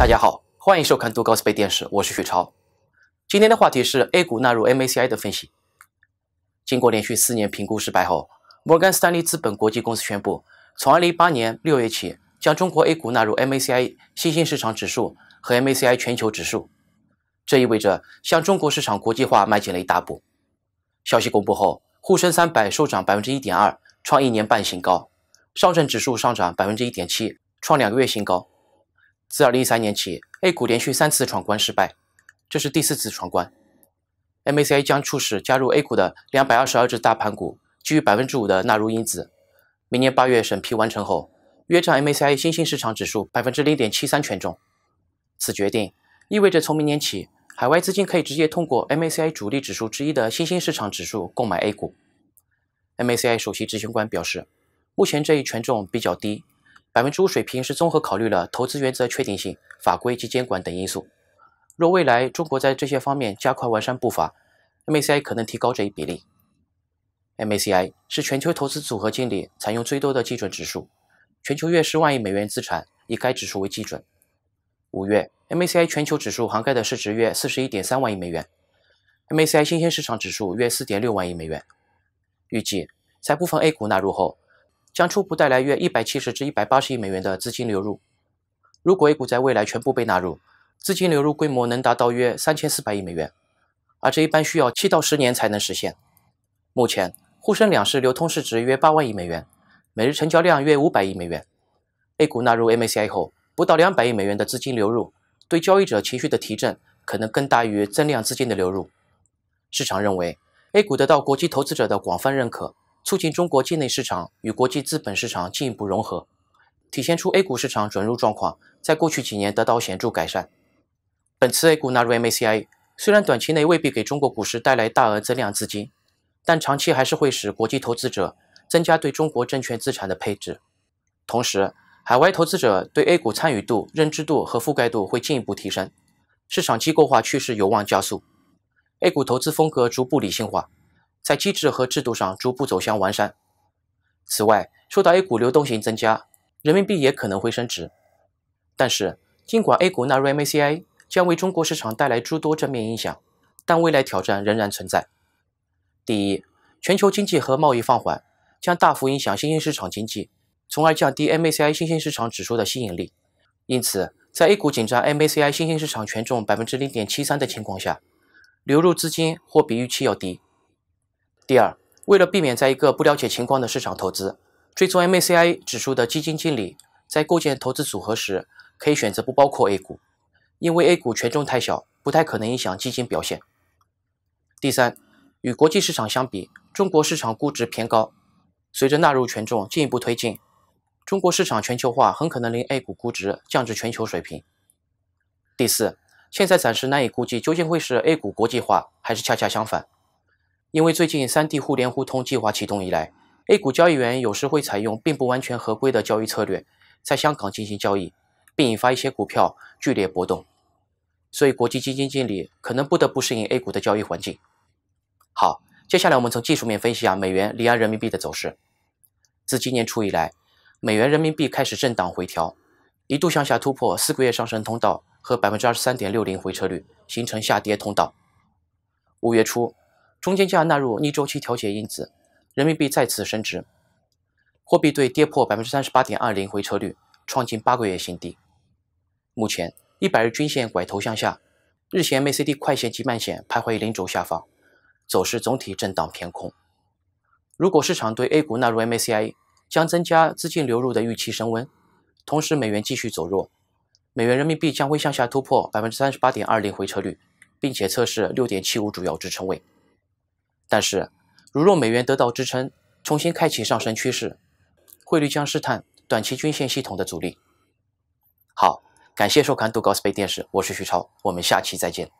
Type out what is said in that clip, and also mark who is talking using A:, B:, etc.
A: 大家好，欢迎收看杜高斯贝电视，我是许超。今天的话题是 A 股纳入 MACI 的分析。经过连续四年评估失败后，摩根斯丹利资本国际公司宣布，从2018年6月起，将中国 A 股纳入 MACI 新兴市场指数和 MACI 全球指数。这意味着向中国市场国际化迈进了一大步。消息公布后，沪深三百收涨百分之一点二，创一年半新高；上证指数上涨百分之一点七，创两个月新高。自2013年起，A 股连续三次闯关失败。这是第四次闯关，MACI 将促使加入 A 股的两百二十二只大盘股基于百分之五的纳入因子。明年八月审批完成后，约占 MACI 新兴市场指数百分之零点七三权重。此决定意味着从明年起，海外资金可以直接通过 MACI 主力指数之一的新兴市场指数购买 A 股。MACI 首席执行官表示，目前这一权重比较低，百分之五水平是综合考虑了投资原则确定性、法规及监管等因素。若未来中国在这些方面加快完善步伐，MACI 可能提高这一比例。MACI 是全球投资组合经理采用最多的基准指数，全球约十万亿美元资产以该指数为基准。五月，MACI 全球指数涵盖的市值约四十一点三万亿美元，MACI 新兴市场指数约四点六万亿美元。预计在部分 A 股纳入后，将初步带来约一百七十至一百八十亿美元的资金流入。如果 A 股在未来全部被纳入，资金流入规模能达到约三千四百亿美元，而这一般需要七到十年才能实现。目前，沪深两市流通市值约八万亿美元，每日成交量约五百亿美元。A 股纳入 MACI 后，不到两百亿美元的资金流入，对交易者情绪的提振可能更大于增量资金的流入。市场认为，A 股得到国际投资者的广泛认可，促进中国境内市场与国际资本市场进一步融合，体现出 A 股市场准入状况在过去几年得到显著改善。本次 A 股纳入 MACI，虽然短期内未必给中国股市带来大额增量资金，但长期还是会使国际投资者增加对中国证券资产的配置。同时，海外投资者对 A 股参与度、认知度和覆盖度会进一步提升，市场机构化趋势有望加速。A 股投资风格逐步理性化，在机制和制度上逐步走向完善。此外，受到 A 股流动性增加，人民币也可能会升值。但是，尽管 A 股纳入 MACI，将为中国市场带来诸多正面影响，但未来挑战仍然存在。第一，全球经济和贸易放缓将大幅影响新兴市场经济，从而降低 MACI 新兴市场指数的吸引力。因此，在 A 股仅占 MACI 新兴市场权重百分之零点七三的情况下，流入资金或比预期要低。第二，为了避免在一个不了解情况的市场投资，追踪 MACI 指数的基金经理在构建投资组合时，可以选择不包括 A 股。因为 A 股权重太小，不太可能影响基金表现。第三，与国际市场相比，中国市场估值偏高。随着纳入权重进一步推进，中国市场全球化很可能令 A 股估值降至全球水平。第四，现在暂时难以估计究竟会是 A 股国际化，还是恰恰相反。因为最近三地互联互通计划启动以来，A 股交易员有时会采用并不完全合规的交易策略，在香港进行交易，并引发一些股票剧烈波动。所以，国际基金经理可能不得不适应 A 股的交易环境。好，接下来我们从技术面分析下美元离岸人民币的走势。自今年初以来，美元人民币开始震荡回调，一度向下突破四个月上升通道和百分之二十三点六零回撤率，形成下跌通道。五月初，中间价纳入逆周期调节因子，人民币再次升值，货币对跌破百分之三十八点二零回撤率，创近八个月新低。目前。一百日均线拐头向下，日线 MACD 快线及慢线徘徊于零轴下方，走势总体震荡偏空。如果市场对 A 股纳入 MACI 将增加资金流入的预期升温，同时美元继续走弱，美元人民币将会向下突破百分之三十八点二零回撤率，并且测试六点七五主要支撑位。但是，如若美元得到支撑，重新开启上升趋势，汇率将试探短期均线系统的阻力。好。感谢收看杜高斯贝电视，我是徐超，我们下期再见。